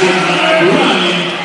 Ryan.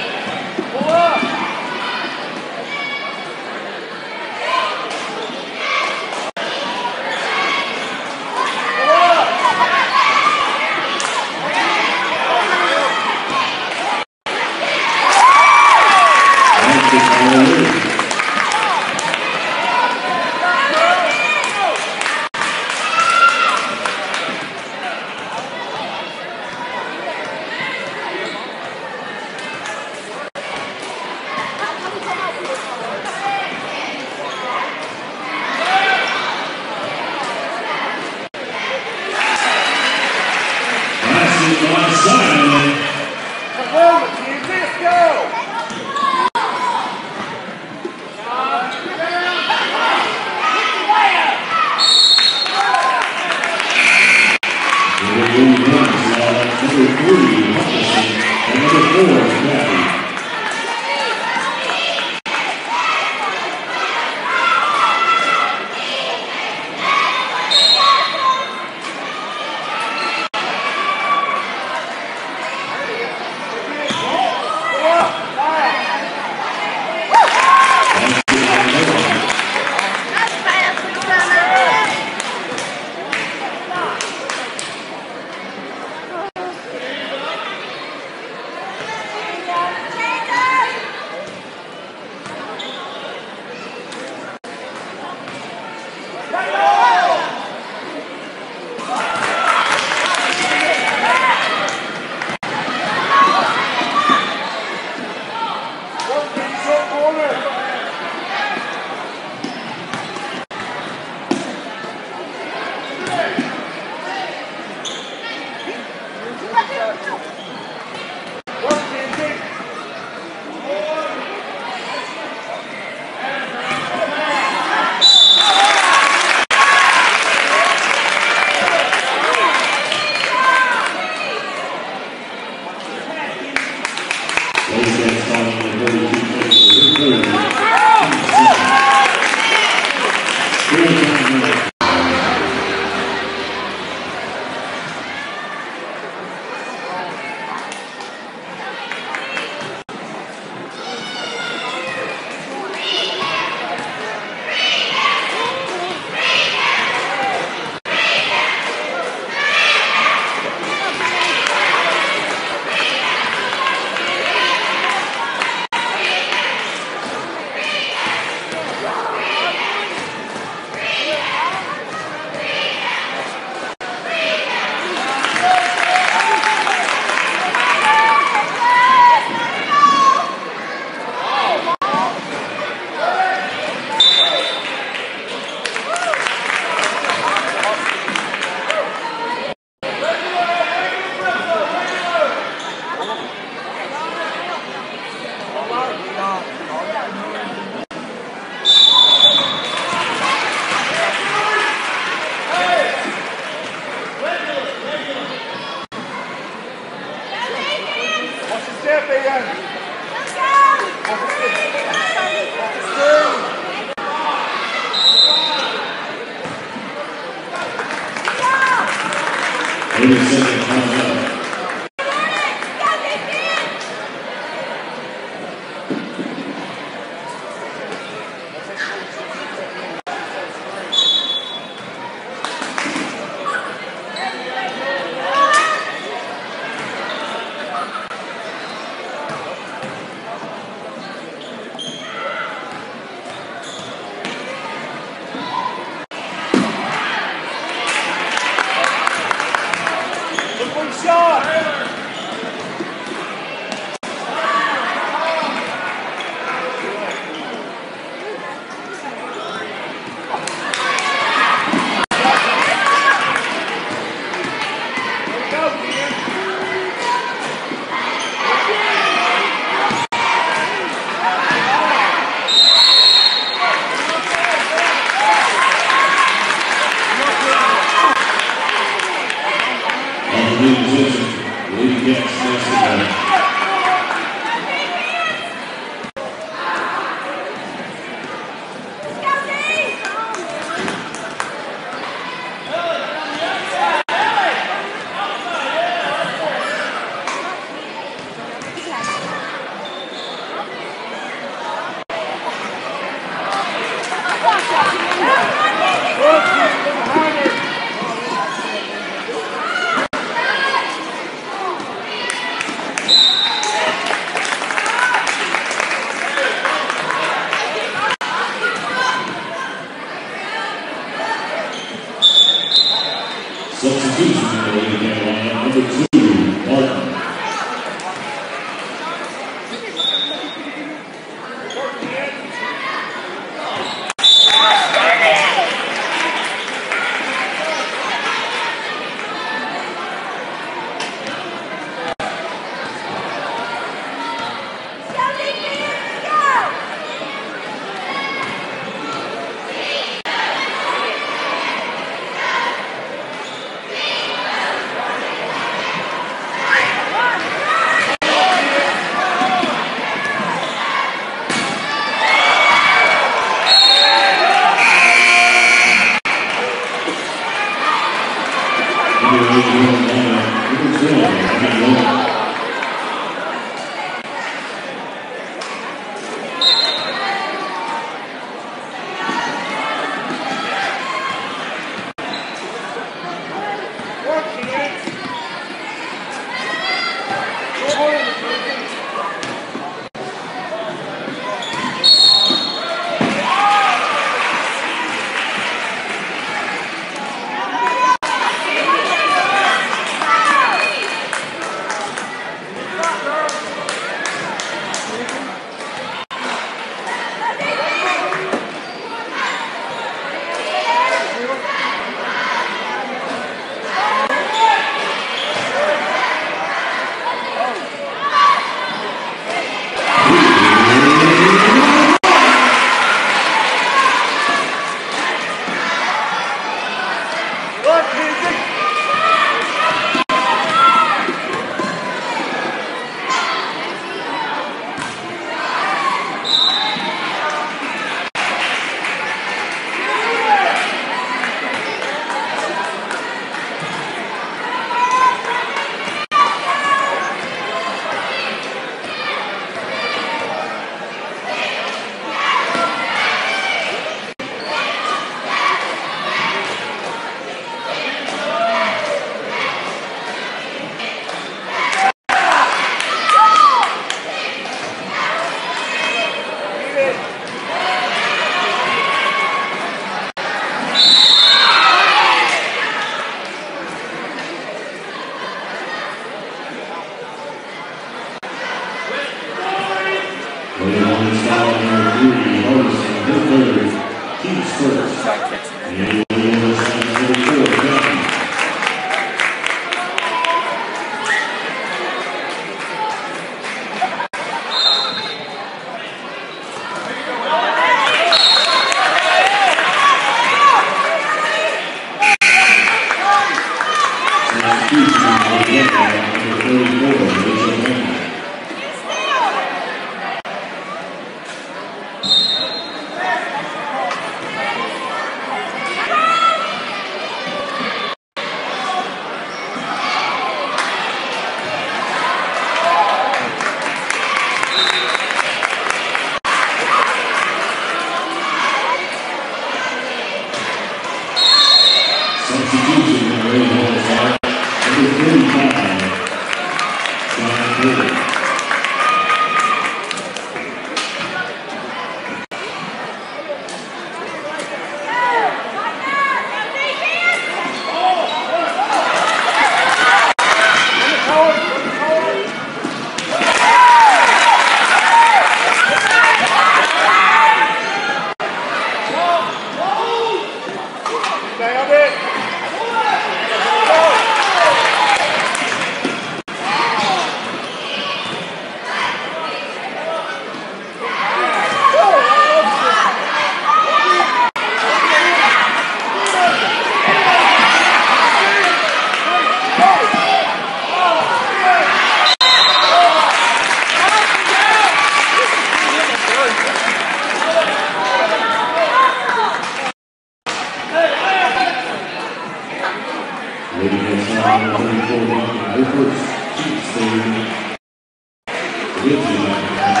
Amém.